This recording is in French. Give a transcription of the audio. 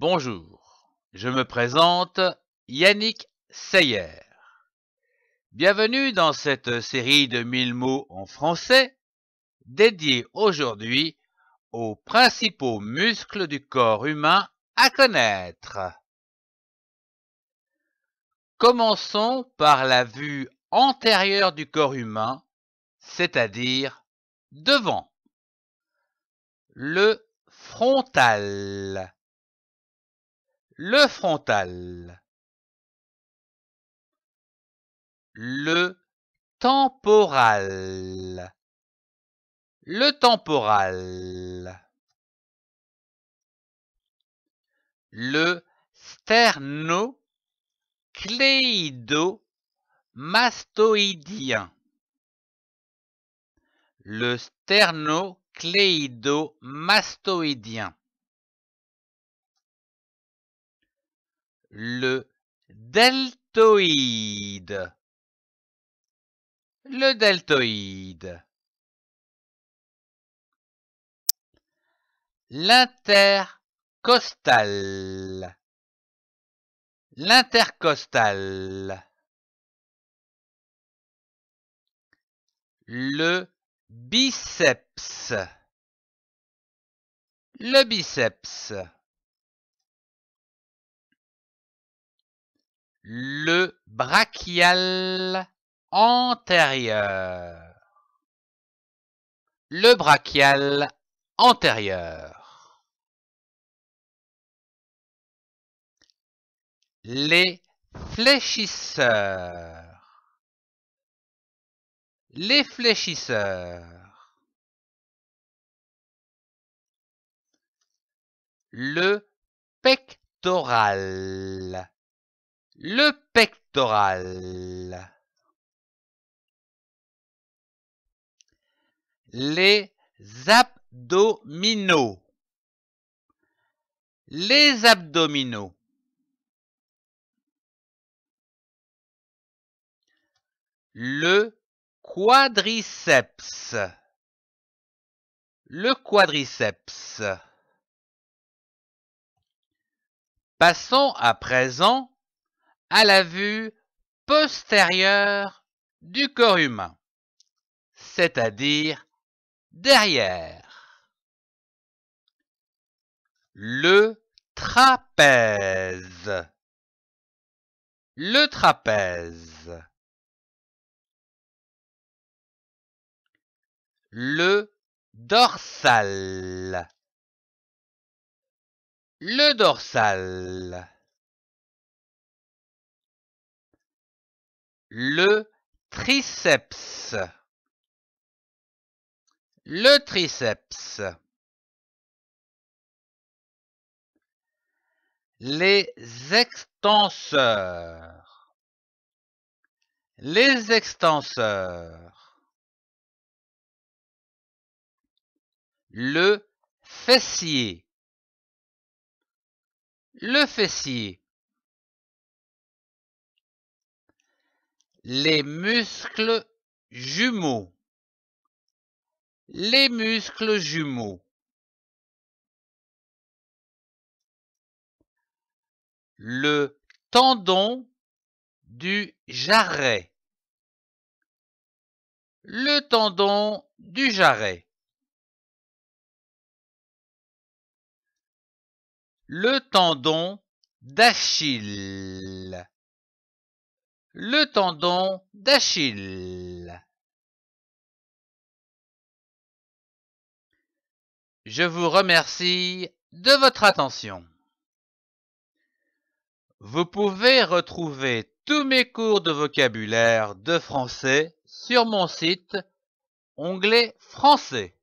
Bonjour, je me présente Yannick Seyer. Bienvenue dans cette série de 1000 mots en français dédiée aujourd'hui aux principaux muscles du corps humain à connaître. Commençons par la vue antérieure du corps humain, c'est-à-dire devant. Le frontal. Le frontal. Le temporal. Le temporal. Le sternocléido-mastoïdien. Le sternocléido-mastoïdien. Le deltoïde. Le deltoïde. L'intercostal. L'intercostal. Le biceps. Le biceps. Le brachial antérieur. Le brachial antérieur. Les fléchisseurs. Les fléchisseurs. Le pectoral. Le pectoral. Les abdominaux. Les abdominaux. Le quadriceps. Le quadriceps. Passons à présent à la vue postérieure du corps humain, c'est-à-dire derrière. Le trapèze. Le trapèze. Le dorsal. Le dorsal. Le triceps. Le triceps. Les extenseurs. Les extenseurs. Le fessier. Le fessier. Les muscles jumeaux. Les muscles jumeaux. Le tendon du jarret. Le tendon du jarret. Le tendon d'Achille. Le tendon d'Achille. Je vous remercie de votre attention. Vous pouvez retrouver tous mes cours de vocabulaire de français sur mon site onglet français.